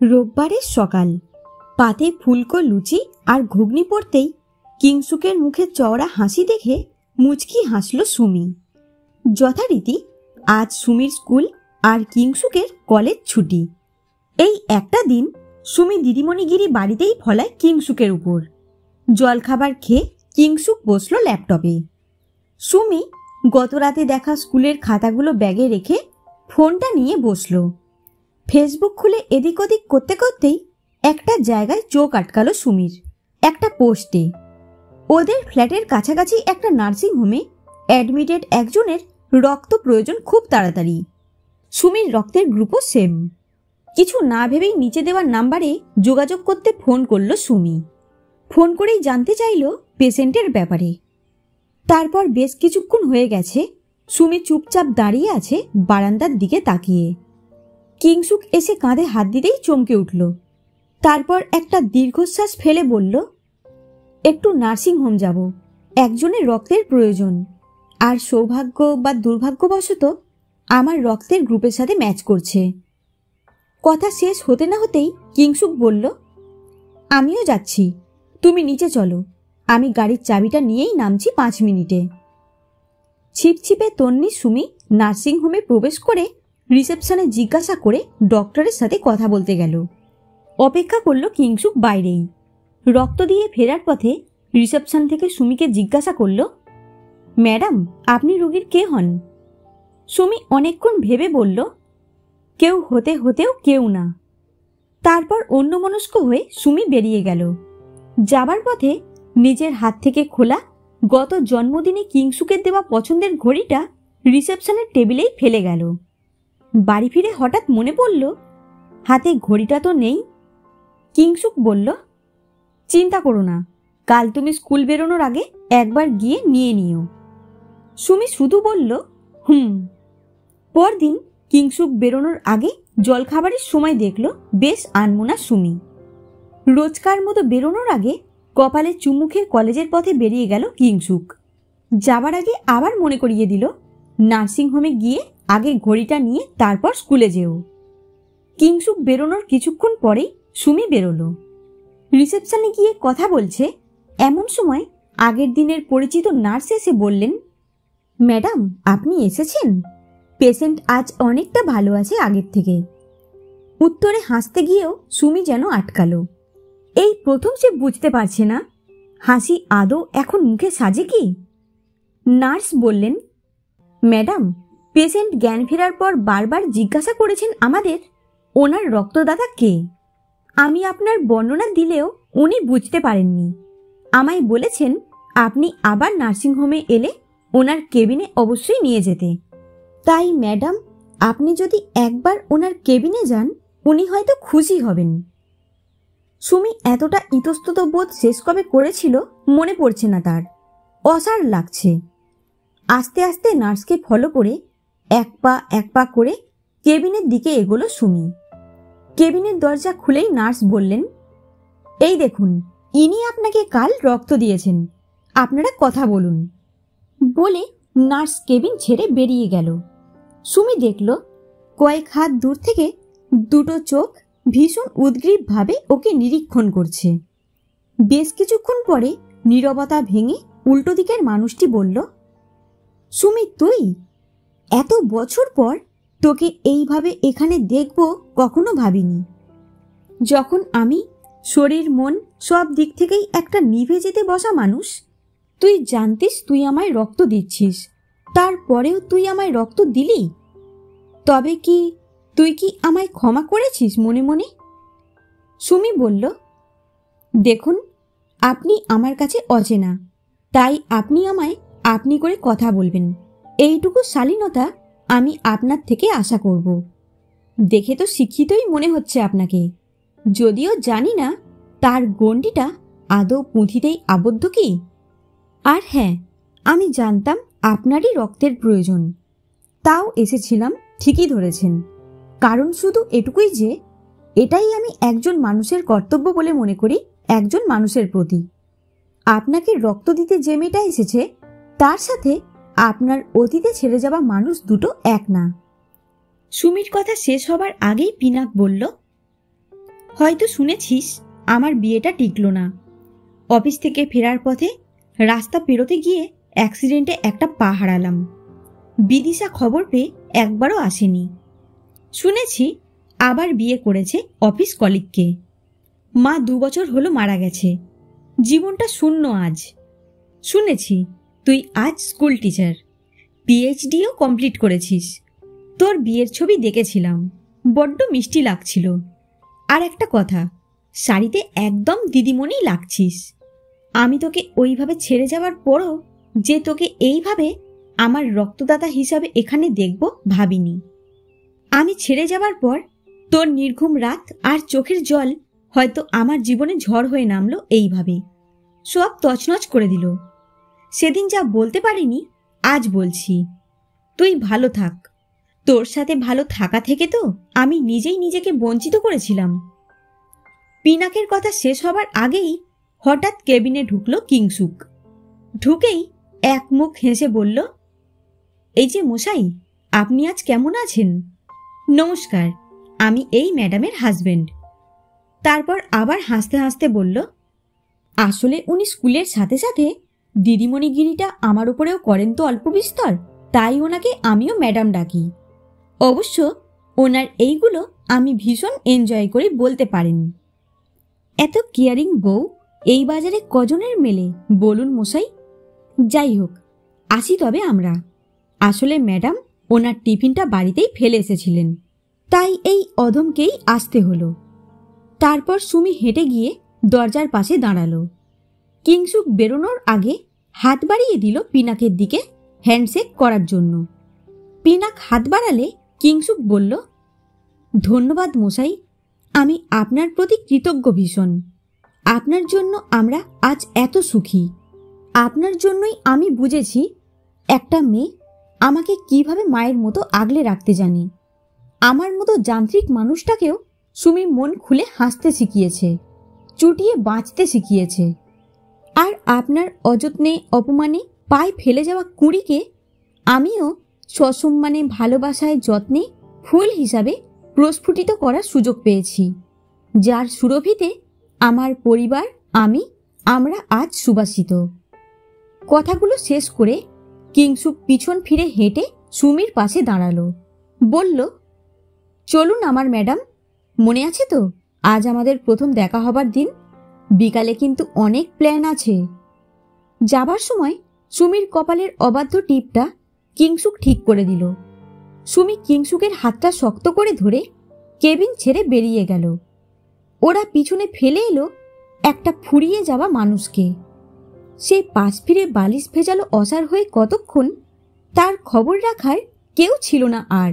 রোববারের সকাল। পাতে ফুলকো লুচি আর ঘুগনি পড়তেই কিংসুকের মুখে চওড়া হাসি দেখে মুচকি হাসল সুমি। যথারীতি আজ সুমির স্কুল আর কিংসুকের কলেজ ছুটি। এই একটা দিন সুমি দিদিমণিগিরি বাড়িতেই ফলায় কিংসুকের উপর। জলখাবার খেয়ে কিংসুক বসল ল্যাপটপে। সুমি গত রাতে দেখা স্কুলের খাতাগুলো ব্যাগে রেখে ফোনটা নিয়ে বসল। ফেসবুক খুলে এদিক ওদিক করতে করতেই একটা জায়গায় চোখ আটকালো সুমির। একটা পোস্টে, ওদের ফ্ল্যাটের কাছাকাছি একটা নার্সিং হোমে অ্যাডমিটেড একজনের রক্ত প্রয়োজন খুব তাড়াতাড়ি। সুমির রক্তের গ্রুপও সেম। কিছু না ভেবেই নিচে দেওয়ার নাম্বারে যোগাযোগ করতে ফোন করল সুমি। ফোন করেই জানতে চাইল পেশেন্টের ব্যাপারে। তারপর বেশ কিছুক্ষণ হয়ে গেছে, সুমি চুপচাপ দাঁড়িয়ে আছে বারান্দার দিকে তাকিয়ে। কিংসুক এসে কাঁধে হাত দিতেই চমকে উঠল। তারপর একটা দীর্ঘশ্বাস ফেলে বলল, একটু নার্সিং হোম যাব। একজনের রক্তের প্রয়োজন। আর সৌভাগ্য বা দুর্ভাগ্যবশত আমার রক্তের গ্রুপের সাথে ম্যাচ করছে। কথা শেষ হতে না হতেই কিংসুক বলল, আমিও যাচ্ছি। তুমি নিচে চলো। আমি গাড়ির চাবিটা নিয়েই নামছি পাঁচ মিনিটে। ছিপছিপে তন্নি সুমি নার্সিংহোমে প্রবেশ করে রিসেপশনে জিজ্ঞাসা করে ডক্টরের সাথে কথা বলতে গেল। অপেক্ষা করল কিংসুক বাইরেই। রক্ত দিয়ে ফেরার পথে রিসেপশন থেকে সুমিকে জিজ্ঞাসা করল, ম্যাডাম, আপনি রোগীর কে হন? সুমি অনেকক্ষণ ভেবে বলল, কেউ হতে হতেও কেউ না। তারপর অন্যমনস্ক হয়ে সুমি বেরিয়ে গেল। যাবার পথে নিজের হাত থেকে খোলা গত জন্মদিনে কিংসুকের দেওয়া পছন্দের ঘড়িটা রিসেপশনের টেবিলেই ফেলে গেল। বাড়ি ফিরে হঠাৎ মনে পড়ল, হাতে ঘড়িটা তো নেই। কিংসুক বলল, চিন্তা করো না, কাল তুমি স্কুল বেরোনোর আগে একবার গিয়ে নিয়ে নিও। সুমি শুধু বলল, হুম। পরদিন কিংসুক বেরোনোর আগে জলখাবারের সময় দেখল বেশ আনমোনা সুমি। রোজকার মতো বেরোনোর আগে কপালে চুমুখে কলেজের পথে বেরিয়ে গেল কিংসুক। যাবার আগে আবার মনে করিয়ে দিল, নার্সিংহোমে গিয়ে আগে ঘড়িটা নিয়ে তারপর স্কুলে যেও। কিংসুক বেরোনোর কিছুক্ষণ পরেই সুমি বেরোলো। রিসেপশনে গিয়ে কথা বলছে, এমন সময় আগের দিনের পরিচিত নার্স এসে বললেন, ম্যাডাম, আপনি এসেছেন? পেশেন্ট আজ অনেকটা ভালো আছে আগের থেকে উত্তরে হাসতে গিয়েও সুমি যেন আটকালো। এই প্রথম সে বুঝতে পারছে না। হাসি আদৌ এখন মুখে সাজে কি নার্স বললেন, ম্যাডাম পেশেন্ট জ্ঞান ফেরার পর বারবার জিজ্ঞাসা করেছেন আমাদের। ওনার রক্তদাতা কে? আমি আপনার বর্ণনা দিলেও উনি বুঝতে পারেননি। আমায় বলেছেন, আপনি আবার নার্সিংহোমে এলে ওনার কেবিনে অবশ্যই নিয়ে যেতে। তাই ম্যাডাম, আপনি যদি একবার ওনার কেবিনে যান, উনি হয়তো খুশি হবেন। সুমি এতটা ইতস্তত বোধ শেষ কবে করেছিল মনে পড়ছে না তার। অসার লাগছে। আস্তে আস্তে নার্সকে ফলো করে এক পা এক পা করে কেবিনের দিকে এগোলো সুমি। কেবিনের দরজা খুলেই নার্স বললেন, এই দেখুন, ইনি আপনাকে কাল রক্ত দিয়েছেন। আপনারা কথা বলুন। বলে নার্স কেবিন ছেড়ে বেরিয়ে গেল। সুমি দেখল, কয়েক হাত দূর থেকে দুটো চোখ ভীষণ উদ্গ্রীবভাবে ওকে নিরীক্ষণ করছে। বেশ কিছুক্ষণ পরে নীরবতা ভেঙে উল্টো দিকের মানুষটি বলল, সুমি, তুই এত বছর পর তোকে এইভাবে এখানে দেখব কখনো ভাবিনি। যখন আমি শরীর, মন সব দিক থেকেই একটা নিভে যেতে বসা মানুষ, তুই জানতিস তুই আমায় রক্ত দিচ্ছিস। তারপরেও তুই আমায় রক্ত দিলি? তবে কি তুই কি আমায় ক্ষমা করেছিস মনে মনে? সুমি বলল, দেখুন, আপনি আমার কাছে অচেনা, তাই আপনি আমায় আপনি করে কথা বলবেন। এইটুকু শালীনতা আমি আপনার থেকে আশা করব। দেখে তো শিক্ষিতই মনে হচ্ছে আপনাকে। যদিও জানি না তার গণ্ডিটা আদৌ পুঁথিতেই আবদ্ধ কি? আর হ্যাঁ আমি জানতাম আপনারই রক্তের প্রয়োজন। তাও এসেছিলাম, ঠিকই ধরেছেন। কারণ শুধু এটুকুই যে, এটাই আমি একজন মানুষের কর্তব্য বলে মনে করি, একজন মানুষের প্রতি। আপনাকে রক্ত দিতে যে মেয়েটা এসেছে, তার সাথে আপনার অতীতে ছেড়ে যাওয়া মানুষ দুটো এক না। সুমির কথা শেষ হবার আগেই পিনাক বলল, হয়তো শুনেছিস, আমার বিয়েটা টিকলো না। অফিস থেকে ফেরার পথে রাস্তা পেরোতে গিয়ে অ্যাক্সিডেন্টে একটা পা হারালাম। বিদিশা খবর পেয়ে একবারও আসেনি। শুনেছি, আবার বিয়ে করেছে অফিস কলিগকে। মা দু বছর হলো মারা গেছে। জীবনটা শূন্য আজ। শুনেছি তুই আজ স্কুল টিচার। পিএইচডিও কমপ্লিট করেছিস। তোর বিয়ের ছবি দেখেছিলাম। বড্ড মিষ্টি লাগছিল। আর একটা কথা, শাড়িতে একদম দিদিমণি লাগছিস। আমি তোকে ওইভাবে ছেড়ে যাওয়ার পরও যে তোকে এইভাবে আমার রক্তদাতা হিসাবে এখানে দেখব ভাবিনি। আমি ছেড়ে যাওয়ার পর তোর নির্ঘুম রাত আর চোখের জল হয়তো আমার জীবনে ঝড় হয়ে নামলো এইভাবে। সব তছনছ করে দিল। সেদিন যা বলতে পারিনি, আজ বলছি। তুই ভালো থাক। তোর সাথে ভালো থাকা থেকে তো আমি নিজেই নিজেকে বঞ্চিত করেছিলাম। পিনাকের কথা শেষ হবার আগেই হঠাৎ কেবিনে ঢুকলো কিংসুক। ঢুকেই এক মুখ হেসে বলল, এই যে মশাই, আপনি আজ কেমন আছেন? নমস্কার, আমি এই ম্যাডামের হাজবেন্ড। তারপর আবার হাসতে হাসতে বলল, আসলে উনি স্কুলের সাথে সাথে দিদিমণিগিরিটা আমার উপরেও করেন তো অল্প বিস্তর, তাই ওনাকে আমিও ম্যাডাম ডাকি। অবশ্য ওনার এইগুলো আমি ভীষণ এনজয় করি বলতে পারেন। এত কেয়ারিং বউ, এই বাজারে কজনের মেলে, বলুন মশাই? যাই হোক, আসি তবে আমরা। আসলে ম্যাডাম ওনার টিফিনটা বাড়িতেই ফেলে এসেছিলেন, তাই এই অধমকেই আসতে হলো। তারপর সুমি হেঁটে গিয়ে দরজার পাশে দাঁড়াল। কিংসুক বেরোনোর আগে হাত বাড়িয়ে দিল পিনাকের দিকে হ্যান্ডশেক করার জন্য। পিনাক হাত বাড়ালে কিংসুক বলল, ধন্যবাদ মশাই, আমি আপনার প্রতি কৃতজ্ঞ ভীষণ। আপনার জন্য আমরা আজ এত সুখী। আপনার জন্যই আমি বুঝেছি একটা মেয়ে আমাকে কীভাবে মায়ের মতো আগলে রাখতে জানে। আমার মতো যান্ত্রিক মানুষটাকেও সুমি মন খুলে হাসতে শিখিয়েছে, চুটিয়ে বাঁচতে শিখিয়েছে। আর আপনার অযত্নে অপমানে পায়ে ফেলে যাওয়া কুঁড়িকে আমিও সসম্মানে ভালোবাসায় যত্নে ফুল হিসাবে প্রস্ফুটিত করার সুযোগ পেয়েছি। যার সুরভিতে আমার পরিবার, আমি, আমরা আজ সুবাসিত। কথাগুলো শেষ করে কিংসুক পিছন ফিরে হেঁটে সুমির পাশে দাঁড়াল। বলল, চলুন আমার ম্যাডাম, মনে আছে তো? আজ আমাদের প্রথম দেখা হবার দিন। বিকালে কিন্তু অনেক প্ল্যান আছে। যাবার সময় সুমির কপালের অবাধ্য টিপটা কিংসুক ঠিক করে দিল। সুমি কিংসুকের হাতটা শক্ত করে ধরে কেবিন ছেড়ে বেরিয়ে গেল। ওরা পিছনে ফেলে এলো একটা ফুরিয়ে যাওয়া মানুষকে। সে পাশ ফিরে বালিশ ভেজালো অসার হয়ে কতক্ষণ তার খবর রাখার কেউ ছিল না আর।